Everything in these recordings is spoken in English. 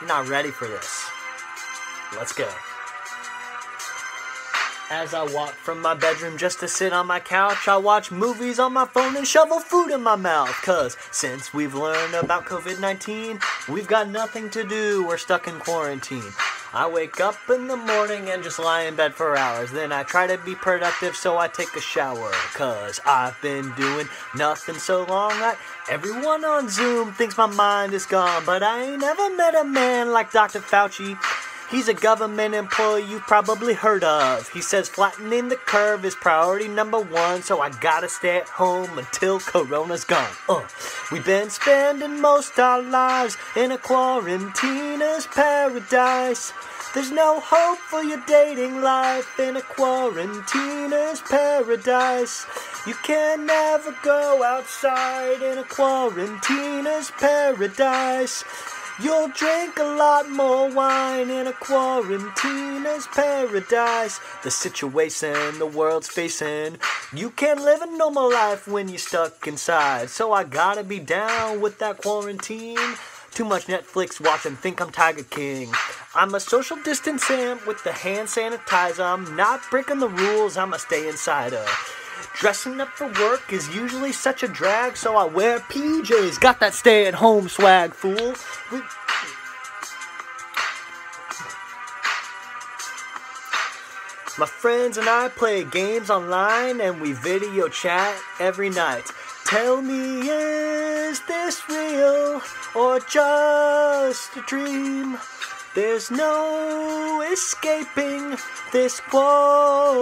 You're not ready for this. Let's go. As I walk from my bedroom just to sit on my couch, I watch movies on my phone and shovel food in my mouth. Cause since we've learned about COVID 19, we've got nothing to do, we're stuck in quarantine. I wake up in the morning and just lie in bed for hours. Then I try to be productive, so I take a shower. Cause I've been doing nothing so long that everyone on Zoom thinks my mind is gone. But I ain't never met a man like Dr. Fauci. He's a government employee you've probably heard of. He says flattening the curve is priority number one, so I gotta stay at home until Corona's gone. Uh, we've been spending most our lives in a quarantiner's paradise. There's no hope for your dating life in a quarantiner's paradise. You can never go outside in a quarantiner's paradise. You'll drink a lot more wine in a quarantiner's paradise. The situation the world's facing, you can't live a normal life when you're stuck inside. So I gotta be down with that quarantine. Too much Netflix watching, think I'm Tiger King. I'm a social distance distancing with the hand sanitizer. I'm not breaking the rules, I'ma stay inside of. Dressing up for work is usually such a drag, so I wear PJs. Got that stay at home swag, fool. We- My friends and I play games online and we video chat every night. Tell me, is this real or just a dream? There's no escaping this quarantine.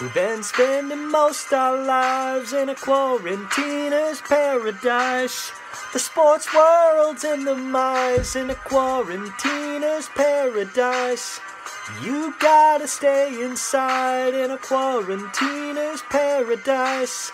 We've been spending most our lives in a quarantiner's paradise. The sports world's in the mice in a quarantiner's paradise. You gotta stay inside in a quarantiner's paradise.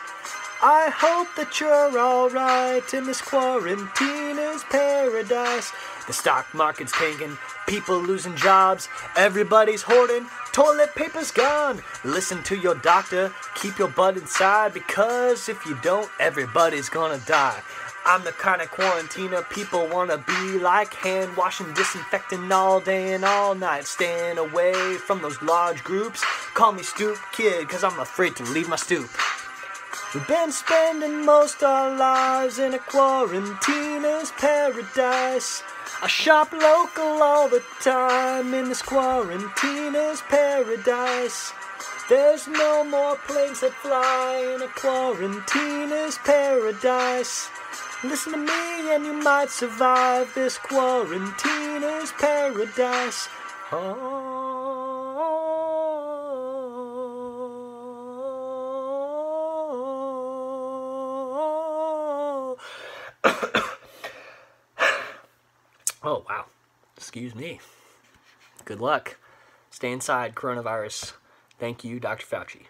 I hope that you're alright in this quarantiner's paradise. The stock market's tanking, people losing jobs, everybody's hoarding, toilet paper's gone. Listen to your doctor, keep your butt inside because if you don't, everybody's gonna die. I'm the kind of quarantiner people wanna be like hand washing, disinfecting all day and all night, staying away from those large groups. Call me stoop kid, cause I'm afraid to leave my stoop. We've been spending most our lives in a quarantiner's paradise. I shop local all the time in this quarantiner's paradise. There's no more planes that fly in a quarantiner's paradise. Listen to me and you might survive this quarantiner's paradise. Oh. Oh, wow. Excuse me. Good luck. Stay inside, coronavirus. Thank you, Dr. Fauci.